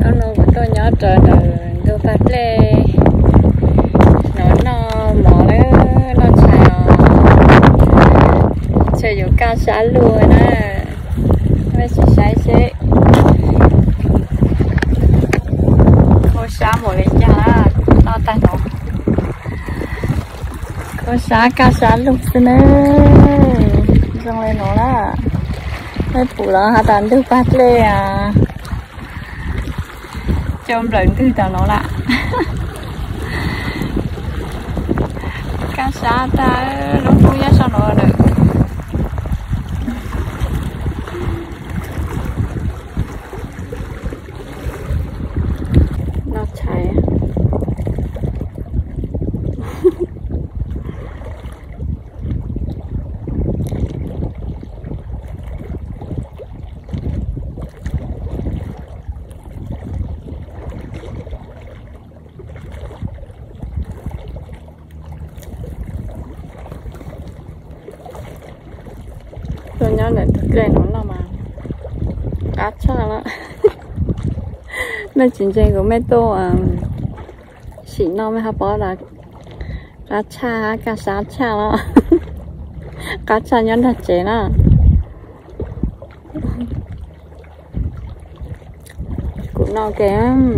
nó nó của tôi nhớ trời đời, tôi phát lê. Nó nó mỏ đấy nó chào. Chơi dù ca xá luôn nè. Mới chỉ sai xế. Cô xá mỏ lên cha là nó tay nó cô xá ca xá lúc xin ơi xong lên nó là mấy phụ lỡ hạ tàn được phát lê à. Chôm rừng từ tao nó lạ cá xa ta nó vui ra sao nó được nó chạy nó là thực ra nó là mà. Cá cha đó mẹ chính chơi của mấy tô à xịn nó mới học bỏ là cá cha, cá sá cha đó cá cha nhớ thật chế nó cũng nó kém.